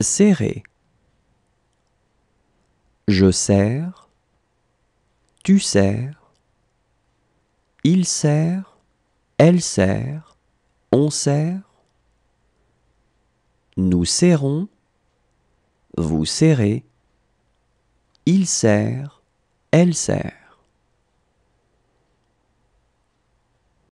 serrer. Je serre, tu serres, il serre, elle serre, on serre. Nous serrons, vous serrez, il serre, elle serre.